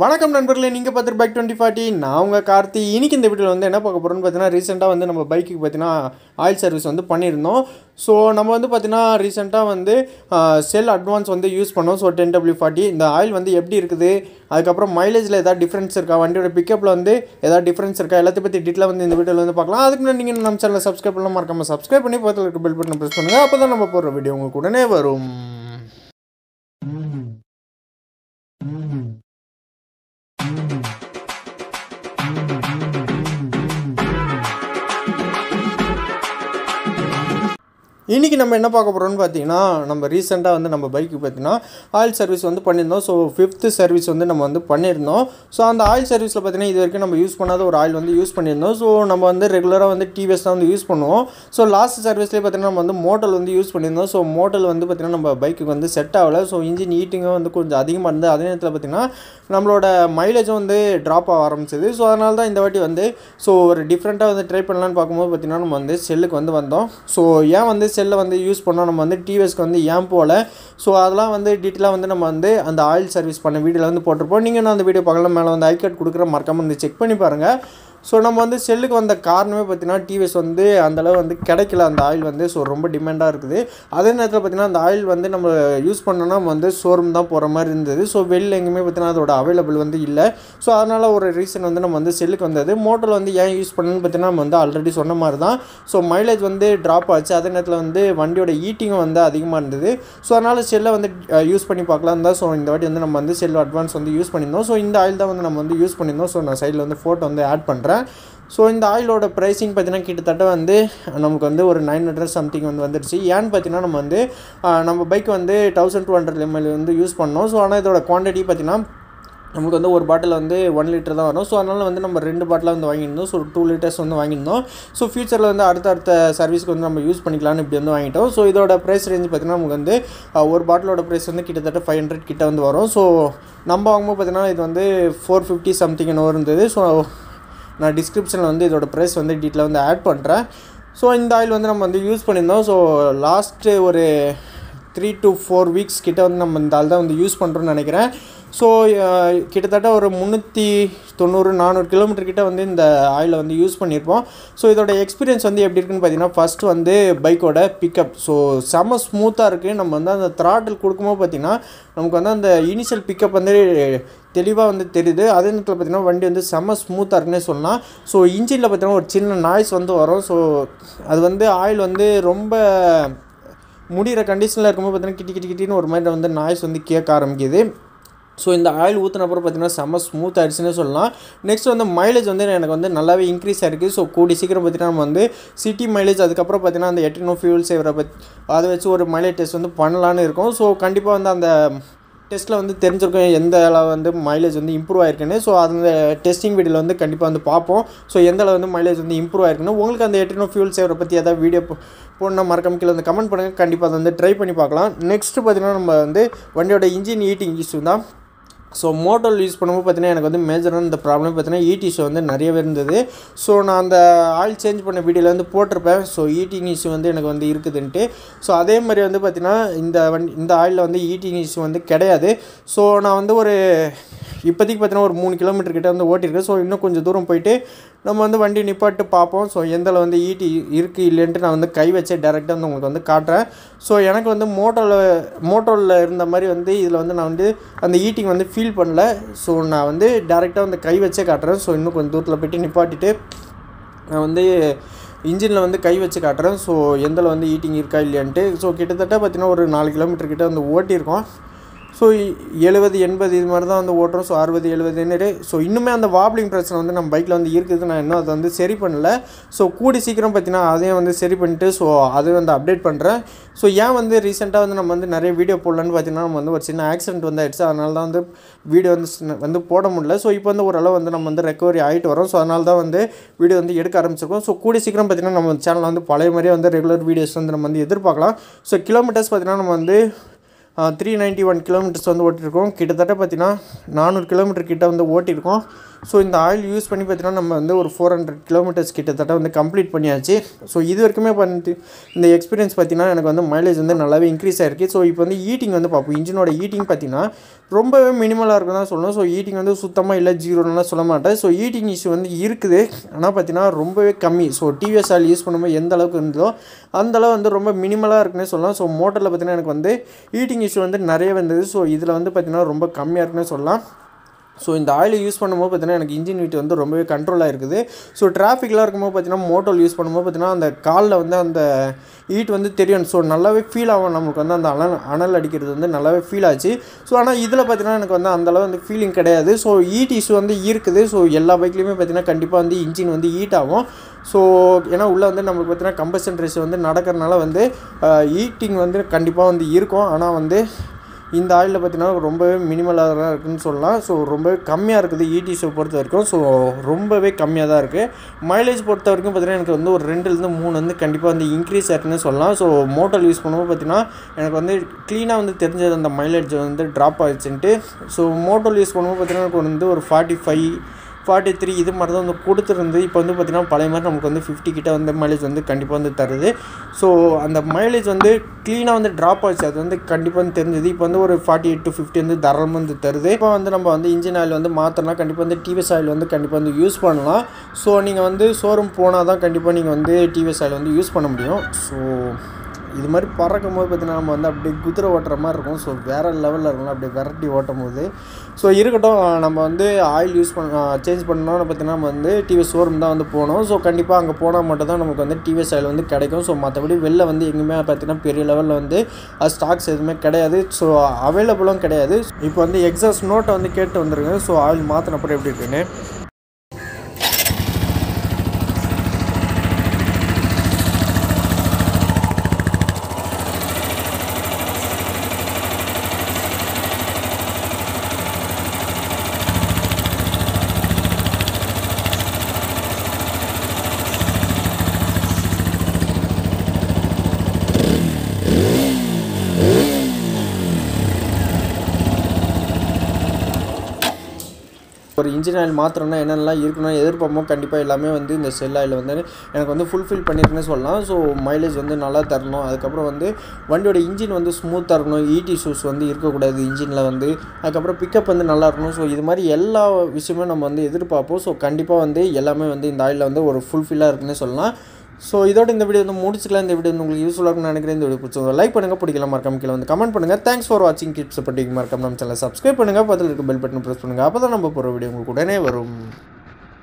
வணக்கம் நண்பர்களே நீங்கள் பார்த்துட்டு பைக் டுவெண்ட்டி ஃபார்ட்டி நான் உங்கள் கார்த்தி. இன்றைக்கி இந்த வீடியோவில் வந்து என்ன பார்க்க போகிறோம்னு பார்த்தீங்கன்னா ரீசெண்டாக வந்து நம்ம பைக்குக்கு பார்த்தீங்கன்னா ஆயில் சர்வீஸ் வந்து பண்ணியிருந்தோம். ஸோ நம்ம வந்து பார்த்தீங்கன்னா ரீசெண்டாக வந்து செல் அட்வான்ஸ் வந்து யூஸ் பண்ணோம். ஸோ டென் டபிள்யூ ஃபார்ட்டி இந்த ஆயில் வந்து எப்படி இருக்குது? அதுக்கப்புறம் மைலேஜில் ஏதாவது டிஃப்ரென்ஸ் இருக்கா? வண்டியோட பிக்கப்பில் வந்து ஏதாவது டிஃப்ரென்ஸ் இருக்கா? எல்லாத்தையும் பற்றி டீட்டெயிலாக வந்து இந்த வீடியோவில் வந்து பார்க்கலாம். அதுக்கு முன்னாடி நீங்கள் நம்ம சேனலை சப்ஸ்கிரைப் பண்ணலாம் மறக்காமல் சப்ஸ்கிரைப் பண்ணி பக்கத்தில் இருக்க பெல் பட்டன் ப்ரெஸ் பண்ணுங்கள் அப்போ தான் நம்ம போடுற வீடியோ உங்களுக்கு உடனே வரும். இன்றைக்கி நம்ம என்ன பார்க்க போகிறோம்னு பார்த்தீங்கன்னா நம்ம ரீசெண்டாக வந்து நம்ம பைக்கு பார்த்தீங்கன்னா ஆயில் சர்வீஸ் வந்து பண்ணியிருந்தோம். ஸோ ஃபிஃப்த்து சர்வீஸ் வந்து நம்ம வந்து பண்ணியிருந்தோம். ஸோ அந்த ஆயில் சர்வீஸில் பார்த்தீங்கன்னா இது வரைக்கும் நம்ம யூஸ் பண்ணாத ஒரு ஆயில் வந்து யூஸ் பண்ணியிருந்தோம். ஸோ நம்ம வந்து ரெகுலராக வந்து டிவிஎஸ் தான் வந்து யூஸ் பண்ணுவோம். ஸோ லாஸ்ட் சர்வீஸ்லேயே பார்த்தீங்கன்னா நம்ம வந்து மோட்டல் வந்து யூஸ் பண்ணியிருந்தோம். ஸோ மோட்டல் வந்து பார்த்திங்கன்னா நம்ம பைக்குக்கு வந்து செட் ஆகலை. ஸோ இன்ஜின் ஹீட்டிங்கும் வந்து கொஞ்சம் அதிகமாக இருந்து அதே நேரத்தில் பார்த்திங்கன்னா நம்மளோட மைலேஜும் வந்து ட்ராப் ஆக ஆரம்பிச்சது. ஸோ அதனால தான் இந்த வாட்டி வந்து ஸோ ஒரு டிஃப்ரெண்ட்டாக வந்து ட்ரை பண்ணலான்னு பார்க்கும்போது பார்த்திங்கன்னா நம்ம வந்து செல்லுக்கு வந்து வந்தோம். ஸோ ஏன் வந்து செல்லை வந்து யூஸ் பண்ணோம் நம்ம வந்து டிவிஎஸ்க்கு வந்து ஏன் போகல ஸோ அதெல்லாம் வந்து டீட்டெயிலாக வந்து நம்ம வந்து அந்த ஆயில் சர்வீஸ் பண்ண வீடியோவில் வந்து போட்டிருப்போம். நீங்கள் நான் அந்த வீடியோ பார்க்கலாம் மேலே வந்து ஐ கார்டு கொடுக்குற மறக்காமல் வந்து செக் பண்ணி பாருங்கள் ஸோ நம்ம வந்து செல்லுக்கு வந்த காரணமே பார்த்திங்கன்னா டிவிஎஸ் வந்து அந்தளவு வந்து கிடைக்கல. அந்த ஆயில் வந்து ஸோ ரொம்ப டிமாண்டாக இருக்குது. அதே நேரத்தில் பார்த்தீங்கன்னா அந்த ஆயில் வந்து நம்ம யூஸ் பண்ணோன்னா நம்ம வந்து ஷோரூம் தான் போகிற மாதிரி இருந்தது. ஸோ வெளில எங்கேயுமே பார்த்தீங்கன்னா அதோட அவைலபிள் வந்து இல்லை. ஸோ அதனால் ஒரு ரீசன் வந்து நம்ம வந்து செல்லுக்கு வந்தது. மோட்டரில் வந்து ஏன் யூஸ் பண்ணணும்னு பார்த்தீங்கன்னா நம்ம வந்து ஆல்ரெடி சொன்ன மாதிரி தான். ஸோ மைலேஜ் வந்து ட்ராப் ஆச்சு. அதே நேரத்தில் வந்து வண்டியோட ஈட்டிங்கும் வந்து அதிகமாக இருந்தது. ஸோ அதனால் செல்லை வந்து யூஸ் பண்ணி பார்க்கலாம் தான் ஸோ இந்த வாட்டி வந்து நம்ம வந்து செல் அட்வான்ஸ் வந்து யூஸ் பண்ணியிருந்தோம். ஸோ இந்த ஆயில் தான் வந்து நம்ம வந்து யூஸ் பண்ணியிருந்தோம். ஸோ நான் சைடில் வந்து ஃபோட்டோ வந்து ஆட் பண்ணுறேன் ஸோ இந்த ஆயிலோட ப்ரைஸிங் பார்த்தீங்கன்னா கிட்டத்தட்ட வந்து நமக்கு வந்து ஒரு நைன் ஹண்ட்ரட் சம்திங் வந்து வந்துடுச்சு. ஏன்னு பார்த்தீங்கன்னா நம்ம வந்து நம்ம பைக் வந்து தௌசண்ட் டூ ஹண்ட்ரட் எம்எல் வந்து யூஸ் பண்ணோம். ஸோ ஆனால் இதோட குவான்டிட்டி பார்த்தீங்கன்னா நமக்கு வந்து ஒரு பாட்டில் வந்து ஒன் லிட்டர் தான் வரும். ஸோ அதனால் வந்து நம்ம ரெண்டு பாட்டில் வந்து வாங்கியிருந்தோம். ஸோ டூ லிட்டர்ஸ் வந்து வாங்கியிருந்தோம். ஸோ ஃபியூச்சரில் வந்து அடுத்த அடுத்த சர்வீஸ்க்கு வந்து நம்ம யூஸ் பண்ணிக்கலாம்னு இப்படி வந்து வாங்கிட்டோம். ஸோ இதோட ப்ரைஸ் ரேஞ்ச் பார்த்திங்கன்னா நமக்கு வந்து ஒரு பாட்டிலோட ப்ரைஸ் வந்து கிட்டத்தட்ட ஃபைவ் ஹண்ட்ரட் கிட்ட வந்து வரும். ஸோ நம்ம வாங்கும்போது பார்த்திங்கன்னா இது வந்து ஃபோர் ஃபிஃப்டி சம்திங் என்ன இருந்தது. ஸோ நான் டிஸ்கிரிப்ஷனில் வந்து இதோட ப்ரைஸ் வந்து டீட்டெயில் வந்து ஆட் பண்ணுறேன் ஸோ இந்த ஆயில் வந்து நம்ம வந்து யூஸ் பண்ணியிருந்தோம். ஸோ லாஸ்ட்டு ஒரு த்ரீ டு ஃபோர் வீக்ஸ் கிட்ட வந்து நம்ம இந்த ஆள் தான் வந்து யூஸ் பண்ணுறோன்னு நினைக்கிறேன். ஸோ கிட்டத்தட்ட ஒரு முந்நூற்றி தொண்ணூறு நானூறு கிலோமீட்டர் கிட்ட வந்து இந்த ஆயிலை வந்து யூஸ் பண்ணியிருப்போம் ஸோ இதோட எக்ஸ்பீரியன்ஸ் வந்து எப்படி இருக்குன்னு பார்த்தீங்கன்னா ஃபஸ்ட்டு வந்து பைக்கோட பிக்கப் ஸோ செம்ம ஸ்மூத்தாக இருக்குது நம்ம வந்து அந்த த்ராட்டில் கொடுக்கும்போது பார்த்திங்கன்னா நமக்கு வந்து அந்த இனிஷியல் பிக்கப் வந்து தெளிவாக வந்து தெரியுது. அதே நேரத்தில் பார்த்திங்கன்னா வண்டி வந்து செம்ம ஸ்மூத்தாக இருக்குன்னே சொல்லலாம். ஸோ இன்ஜினில் பார்த்திங்கன்னா ஒரு சின்ன நாய்ஸ் வந்து வரும். ஸோ அது வந்து ஆயில் வந்து ரொம்ப முடிகிற கண்டிஷனில் இருக்கும்போது பார்த்தீங்கன்னா கிட்டி கிட்டி கிட்டின்னு ஒரு மாதிரி வந்து நாய்ஸ் வந்து கேட்க ஆரம்பிக்குது. ஸோ இந்த ஆயில் ஊற்றின அப்புறம் பார்த்தீங்கன்னா செம்ம ஸ்மூத் ஆயிடுச்சுன்னு சொல்லலாம். நெக்ஸ்ட் வந்து மைலேஜ் வந்து எனக்கு வந்து நல்லாவே இன்க்ரீஸ் ஆகிருக்கு ஸோ கூடி சீக்கிரம் பார்த்தீங்கன்னா நம்ம வந்து சிட்டி மைலேஜ் அதுக்கப்புறம் பார்த்திங்கன்னா அந்த எட்டினோ ஃபியூல் சேவரை பற்றி அதை வச்சு ஒரு மைலேஜ் டெஸ்ட் வந்து பண்ணலான்னு இருக்கும். ஸோ கண்டிப்பாக வந்து அந்த டெஸ்ட்டில் வந்து தெரிஞ்சிருக்கும் எந்த அளவு வந்து மைலேஜ் வந்து இம்ப்ரூவ் ஆயிருக்குன்னு. ஸோ அந்த டெஸ்டிங் வீடியோவில் வந்து கண்டிப்பாக வந்து பார்ப்போம். ஸோ எந்த அளவு வந்து மைலேஜ் வந்து இம்ப்ரூவ் ஆயிருக்குன்னு. உங்களுக்கு அந்த எட்டினோ ஃபியூல் சேவரை பற்றி ஏதாவது வீடியோ போடணும் மறக்காம கீழே வந்து கமெண்ட் பண்ணுங்கள் கண்டிப்பாக அதை வந்து ட்ரை பண்ணி பார்க்கலாம். நெக்ஸ்ட்டு பார்த்தீங்கன்னா நம்ம வந்து வண்டியோட இன்ஜின் ஹீட்டிங் இஷ்யூ தான். ஸோ மோட்டோல் யூஸ் பண்ணும்போது பார்த்தீங்கன்னா எனக்கு வந்து மேஜரான இந்த ப்ராப்ளம் பார்த்தீங்கன்னா ஈட் இஷ்யூ வந்து நிறையவே இருந்தது. ஸோ நான் அந்த ஆயில் சேஞ்ச் பண்ண வீடியோவில் வந்து போட்டிருப்பேன். ஸோ ஈட்டிங் இஷ்யூ வந்து எனக்கு வந்து இருக்குதுன்ட்டு. ஸோ அதே மாதிரி வந்து பார்த்திங்கன்னா இந்த வண்டி இந்த ஆயிலில் வந்து ஈட்டிங் இஷ்யூ வந்து கிடையாது. ஸோ நான் வந்து ஒரு இப்போதைக்கு பார்த்தீங்கன்னா ஒரு மூணு கிலோமீட்டர் கிட்ட வந்து ஓட்டியிருக்கேன். ஸோ இன்னும் கொஞ்சம் தூரம் போயிட்டு நம்ம வந்து வண்டி நிப்பாட்டு பார்ப்போம். ஸோ எந்தில் வந்து ஈட்டி இருக்குது இல்லைன்ட்டு நான் வந்து கை வச்சே டேரெக்டாக வந்து உங்களுக்கு வந்து காட்டுறேன். ஸோ எனக்கு வந்து மோட்டோவில் மோட்டோவில் இருந்த மாதிரி வந்து இதில் வந்து நான் வந்து அந்த ஈட்டிங் வந்து ஃபீல் பண்ணல. ஸோ நான் வந்து டேரெக்டாக வந்து கை வச்சே காட்டுறேன். ஸோ இன்னும் கொஞ்சம் தூரத்தில் போய்ட்டு நிப்பாட்டிட்டு நான் வந்து இன்ஜினில் வந்து கை வச்சு காட்டுறேன். ஸோ எந்தில் வந்து ஈட்டிங் இருக்கா இல்லையான்ட்டு ஸோ கிட்டத்தட்ட பார்த்திங்கன்னா ஒரு நாலு கிலோமீட்டர் கிட்ட வந்து ஓட்டியிருக்கோம். ஸோ எழுபது எண்பது இது மாதிரி தான் வந்து ஓட்டுறோம். ஸோ அறுபது எழுபதுன்னு ஸோ இன்னுமே அந்த வாப்ளிங் பிரச்சனை வந்து நம்ம பைக்கில் வந்து இருக்குது நான் இன்னும் அதை வந்து சரி பண்ணல. ஸோ கூடி சீக்கிரம் பார்த்தீங்கன்னா அதையும் வந்து சரி பண்ணிட்டு ஸோ அதை வந்து அப்டேட் பண்ணுறேன் ஸோ ஏன் வந்து ரீசெண்டாக வந்து நம்ம வந்து நிறைய வீடியோ போடலான்னு பார்த்தீங்கன்னா நம்ம வந்து ஒரு சின்ன ஆக்சிடென்ட் வந்து ஆயிடுச்சு. அதனால தான் வந்து வீடியோ வந்து வந்து போட முடியல. ஸோ இப்போ வந்து ஓரளவு வந்து நம்ம வந்து ரெக்கவரி ஆகிட்டு வரோம். ஸோ அதனால தான் வந்து வீடியோ வந்து எடுக்க ஆரம்பிச்சிருக்கோம். ஸோ கூடி சீக்கிரம் பார்த்தீங்கன்னா நம்ம சேனலில் வந்து பழைய மாதிரியே வந்து ரெகுலர் வீடியோஸ் வந்து நம்ம வந்து எதிர்பார்க்கலாம். ஸோ கிலோமீட்டர்ஸ் பார்த்தீங்கன்னா நம்ம வந்து த்ரீ நைன்ட்டி ஒன் கிலோமீட்டர்ஸ் வந்து ஓட்டியிருக்கோம். கிட்டத்தட்ட பார்த்தீங்கன்னா நானூறு கிலோமீட்டர் கிட்ட வந்து ஓட்டியிருக்கோம். ஸோ இந்த ஆயில் யூஸ் பண்ணி பார்த்தீங்கன்னா நம்ம வந்து ஒரு ஃபோர் ஹண்ட்ரட் கிலோமீட்டர்ஸ் கிட்டத்தட்ட வந்து கம்ப்ளீட் பண்ணியாச்சு. ஸோ இது வரைக்குமே பண்ணிட்டு இந்த எக்ஸ்பீரியன்ஸ் பார்த்தீங்கன்னா எனக்கு வந்து மைலேஜ் வந்து நல்லாவே இன்க்ரீஸ் ஆகிருக்கு ஸோ இப்போ வந்து ஈட்டிங் வந்து பார்ப்போம். இன்ஜினோட ஈட்டிங் பார்த்தீங்கன்னா ரொம்பவே மினிமலாக இருக்கும் தான் சொல்லணும். ஸோ ஈட்டிங் வந்து சுத்தமாக இல்லை ஜீரோலாம் சொல்ல மாட்டேன். ஸோ ஈட்டிங் இஷ்யூ வந்து இருக்குது. ஆனால் பார்த்தீங்கன்னா ரொம்பவே கம்மி. ஸோ டிவிஎஸ் ஆயில் யூஸ் பண்ணும்போது எந்த அளவுக்கு இருந்ததோ அந்தளவு வந்து ரொம்ப மினிமலாக இருக்குன்னே சொல்லலாம். ஸோ மோட்டரில் பார்த்தீங்கன்னா எனக்கு வந்து ஈட்டிங் இஷ்யூ வந்து நிறைய வந்தது ஸோ இதில் வந்து பார்த்திங்கன்னா ரொம்ப கம்மியாக இருக்குன்னே சொல்லலாம். ஸோ இந்த ஆயில் யூஸ் பண்ணும்போது பார்த்தீங்கன்னா எனக்கு இன்ஜின் ஹீட் வந்து ரொம்பவே கண்ட்ரோலாக இருக்குது ஸோ டிராஃபிக்லாம் இருக்கும்போது பார்த்தீங்கன்னா மோட்டோல் யூஸ் பண்ணும்போது பார்த்தீங்கன்னா அந்த காலில் வந்து அந்த ஹீட் வந்து தெரியும். ஸோ நல்லாவே ஃபீல் ஆகும் நமக்கு வந்து அந்த அனல் அனல் அடிக்கிறது வந்து நல்லாவே ஃபீல் ஆச்சு. ஸோ ஆனால் இதில் பார்த்தீங்கன்னா எனக்கு வந்து அந்தளவு வந்து ஃபீலிங் கிடையாது. ஸோ ஹீட் இஷ்யூ வந்து இருக்குது. ஸோ எல்லா பைக்லேயுமே பார்த்தீங்கன்னா கண்டிப்பாக வந்து இன்ஜின் வந்து ஹீட் ஆகும். ஸோ ஏன்னா உள்ளே வந்து நம்மளுக்கு பார்த்தீங்கன்னா கம்பஷன் ரேஸ் வந்து நடக்கிறனால வந்து ஹீட்டிங் வந்து கண்டிப்பாக வந்து இருக்கும். ஆனால் வந்து இந்த ஆயிலில் பார்த்தீங்கன்னா ரொம்பவே மினிமலாக தான் இருக்குதுன்னு சொல்லலாம். ஸோ ரொம்பவே கம்மியாக இருக்குது இடிஸை பொறுத்த வரைக்கும். ஸோ ரொம்பவே கம்மியாக தான் இருக்குது மைலேஜ் பொறுத்த வரைக்கும் பார்த்தீங்கன்னா எனக்கு வந்து ஒரு ரெண்டுலேருந்து மூணு வந்து கண்டிப்பாக வந்து இன்க்ரீஸ் ஆயிருக்குன்னு சொல்லலாம். ஸோ மோட்டர் யூஸ் பண்ணும்போது பார்த்தீங்கன்னா எனக்கு வந்து க்ளீனாக வந்து தெரிஞ்சது அந்த மைலேஜ் வந்து ட்ராப் ஆயிடுச்சுன்ட்டு. ஸோ மோட்டல் யூஸ் பண்ணும்போது பார்த்திங்கன்னா எனக்கு வந்து ஒரு ஃபார்ட்டி ஃபைவ் ஃபார்ட்டி த்ரீ இது மாதிரி தான் வந்து கொடுத்துருந்து இப்போ வந்து பார்த்திங்கன்னா பழைய மாதிரி நமக்கு வந்து ஃபிஃப்டி கிட்ட வந்து மைலேஜ் வந்து கண்டிப்பாக வந்து தருது. ஸோ அந்த மைலேஜ் வந்து க்ளீனாக வந்து ட்ராப் ஆச்சு. அது வந்து கண்டிப்பாக வந்து தெரிஞ்சது. இப்போ வந்து ஒரு ஃபார்ட்டி எயிட் டு ஃபிஃப்டி வந்து தரம் வந்து தருது. இப்போ வந்து நம்ம வந்து இன்ஜின் ஆயில் வந்து மாற்றினா கண்டிப்பாக வந்து டிவிஎஸ் ஆயில் வந்து கண்டிப்பாக வந்து யூஸ் பண்ணலாம். ஸோ நீங்கள் வந்து ஷோரூம் போனால் தான் கண்டிப்பாக நீங்கள் வந்து டிவிஎஸ் ஆயில் வந்து யூஸ் பண்ண முடியும். ஸோ இது மாதிரி பறக்கும் போது பார்த்தீங்கன்னா நம்ம வந்து அப்படியே குதிரை ஓட்டுற மாதிரி இருக்கும். ஸோ வேறு லெவலில் இருக்கும் அப்படியே விரட்டி ஓட்டும் போது ஸோ இருக்கட்டும் நம்ம வந்து ஆயில் யூஸ் பண்ண சேஞ்ச் பண்ணோம்னு பார்த்தீங்கன்னா நம்ம வந்து டிவிஎஸ் ஷோரூம் தான் வந்து போகணும். ஸோ கண்டிப்பாக அங்கே போனால் மட்டும் தான் நமக்கு வந்து டிவிஎஸ் ஆயில் வந்து கிடைக்கும். ஸோ மற்றபடி வெளில வந்து எங்கேயுமே பார்த்தீங்கன்னா பெரிய லெவலில் வந்து ஸ்டாக்ஸ் எதுவுமே கிடையாது. ஸோ அவைலபிளும் கிடையாது. இப்போ வந்து எக்ஸாஸ்ட் நோட்டை வந்து கேட்டு வந்துருங்க ஸோ ஆயில் மாற்றினப்பறம் எப்படி இருக்குன்னு. ஒரு இன்ஜின் ஆயில் மாத்திரம்னா என்னென்னலாம் இருக்கணும் எதிர்பார்ப்போம் கண்டிப்பாக எல்லாமே வந்து இந்த செல் ஆயில் வந்து எனக்கு வந்து ஃபுல்ஃபில் பண்ணியிருக்குன்னு சொல்லலாம். ஸோ மைலேஜ் வந்து நல்லா தரணும். அதுக்கப்புறம் வந்து வண்டியோட இன்ஜின் வந்து ஸ்மூத்தாக இருக்கணும். ஈடி ஷூஸ் வந்து இருக்கக்கூடாது இன்ஜினில் வந்து. அதுக்கப்புறம் பிக்கப் வந்து நல்லா இருக்கணும். ஸோ இது மாதிரி எல்லா விஷயமும் நம்ம வந்து எதிர்பார்ப்போம். ஸோ கண்டிப்பாக வந்து எல்லாமே வந்து இந்த ஆயிலில் வந்து ஒரு ஃபுல்ஃபில்லாக இருக்குன்னு சொல்லலாம். ஸோ இதோட இந்த வீடியோ வந்து முடிச்சுக்கலாம். இந்த வீடியோ வந்து உங்களுக்கு யூஸ்ஃபுல்லாக இருக்கும்னு நினைக்கிறேன். இந்த வீடியோ பிடிச்சவங்க லைக் பண்ணுங்கள் பிடிக்கலாம் மறக்காம கீழே வந்து கமெண்ட் பண்ணுங்கள் தேங்க்ஸ் ஃபார் வாட்சிங் கிப்ஸ் பட்டிக்கு மறக்காம நம்ம சேனல் சப்ஸ்கிரைப் பண்ணுங்கள் பக்கத்தில் இருக்க பெல் பட்டன் ப்ரெஸ் பண்ணுங்கள் அப்போ தான் நம்ம போகிற வீடியோ உங்களுக்கு உடனே வரும்.